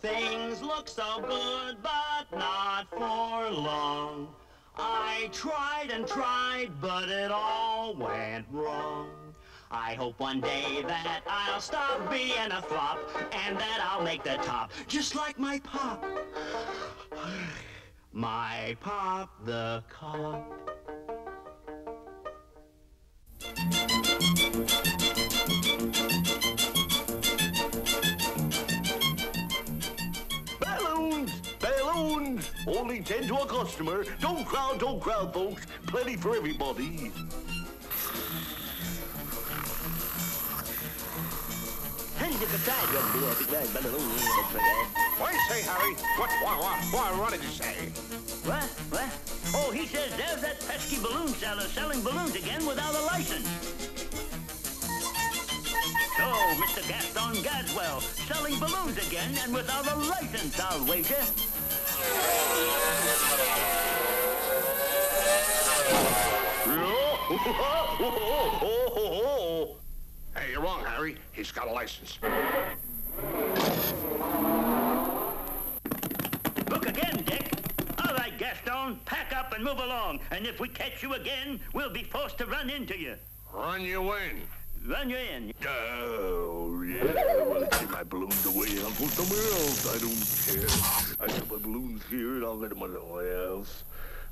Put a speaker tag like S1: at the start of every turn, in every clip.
S1: Things look so good, but not for long. I tried and tried, but it all went wrong. I hope one day that I'll stop being a flop and that I'll make the top, just like my pop. My pop the cop.
S2: Only 10 to a customer. Don't crowd, don't crowd, folks. Plenty for everybody.
S3: You say, Harry? What, what, what, what, what did you say?
S4: What? What? Oh, he says there's that pesky balloon seller selling balloons again without a license. Oh, so, Mr. Gaston Gaswell, selling balloons again and without a license, I'll wager.
S3: Hey, you're wrong, Harry. He's got a license.
S4: Look again, Dick. All right, Gaston, pack up and move along. And if we catch you again, we'll be forced to run into you.
S3: Run you in.
S4: Run you in.
S2: Oh, yeah. Well, I take my balloons away and I'll go somewhere else. I don't care. I got my balloons here and I'll get them somewhere else.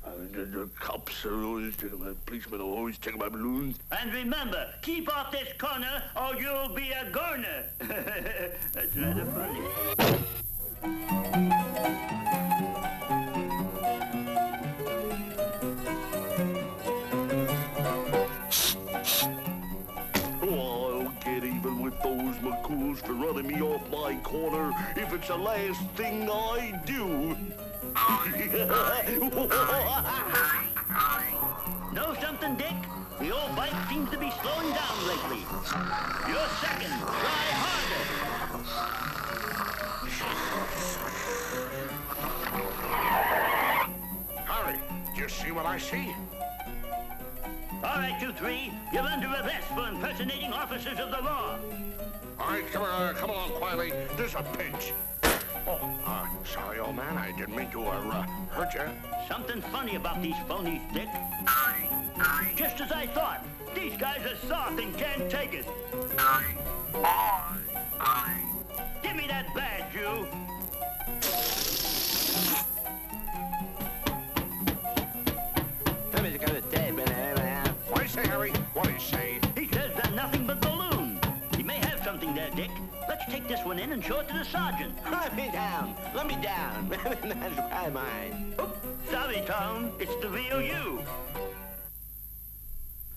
S2: And the, the cops are always taking my policemen are always taking my balloons.
S4: And remember, keep off this corner or you'll be a goner. That's rather funny.
S2: Those McCools for running me off my corner if it's the last thing I do.
S4: Know something, Dick? The old bike seems to be slowing down lately. You're second. Try harder.
S3: Harry, do you see what I see?
S4: All right, you three. You're under arrest for impersonating officers of the law.
S3: All right, come on, come along quietly. There's a pinch. Oh, uh, sorry, old man. I didn't mean to uh, hurt you.
S4: Something funny about these phonies, Dick. Just as I thought. These guys are soft and can't take it. Give me that badge, you.
S3: What do you say, Harry? What do you say?
S4: He says they're nothing but something there, Dick. Let's take this one in and show it to the sergeant.
S5: Let me down. Let me down. That's my mind.
S4: Oops, sorry, Tom. It's the real you.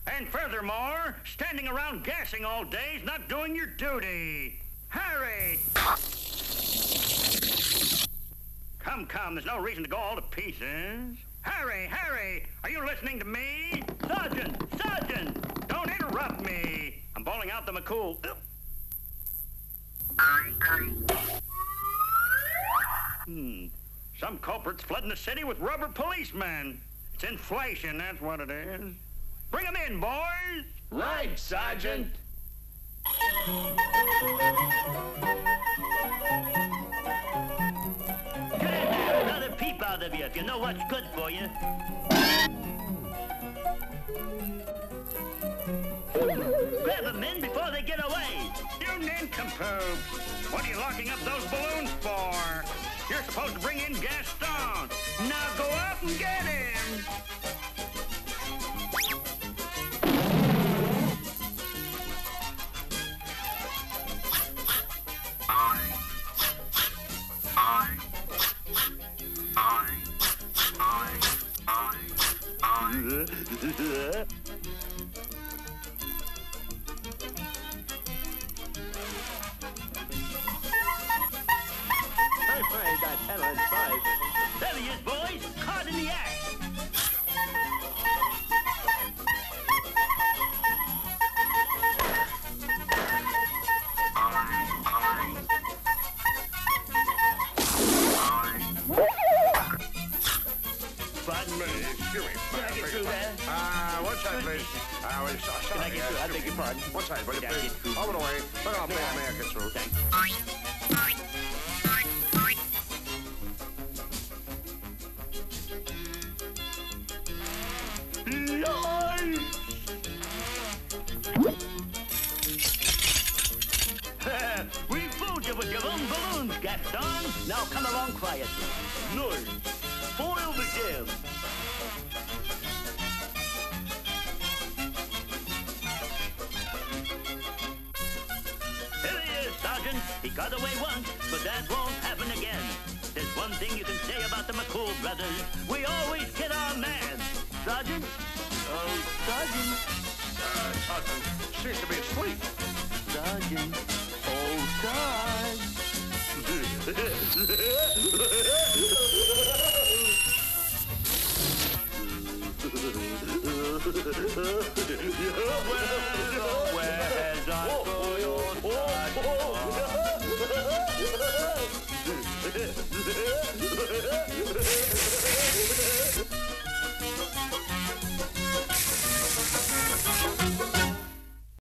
S4: And furthermore, standing around gassing all day is not doing your duty. Harry! Come, come, there's no reason to go all to pieces. Harry, Harry, are you listening to me? Sergeant, Sergeant, don't interrupt me. I'm bowling out the McCool. Hmm. Some culprit's flooding the city with rubber policemen. It's inflation, that's what it is. Bring 'em in, boys!
S5: Right, Sergeant.
S4: Get in there, another peep out of you if you know what's good for you. Grab 'em in before they get away. You nincompoop! What are you locking up those balloons for? You're supposed to bring in Gaston. Now go out and get him!
S3: pardon me. Excuse me.
S4: Can I get through there?
S3: Ah, one side, please. Uh, sorry,
S4: Can I
S3: uh, get
S4: through? I beg your pardon.
S3: One side, will you please? Over the way. Put out, no, man. May I get through?
S4: there? Yeah. We fooled you with your own balloons, Gaston. Now come along quietly.
S2: Nice.
S4: Foil the gem. Here he is, Sergeant. He got away once, but that won't happen again. There's one thing you can say about the McCool brothers. We always get our man. Sergeant? Oh, Sergeant.
S3: Uh, Sergeant seems to be asleep.
S4: Sergeant. Oh, Sarge.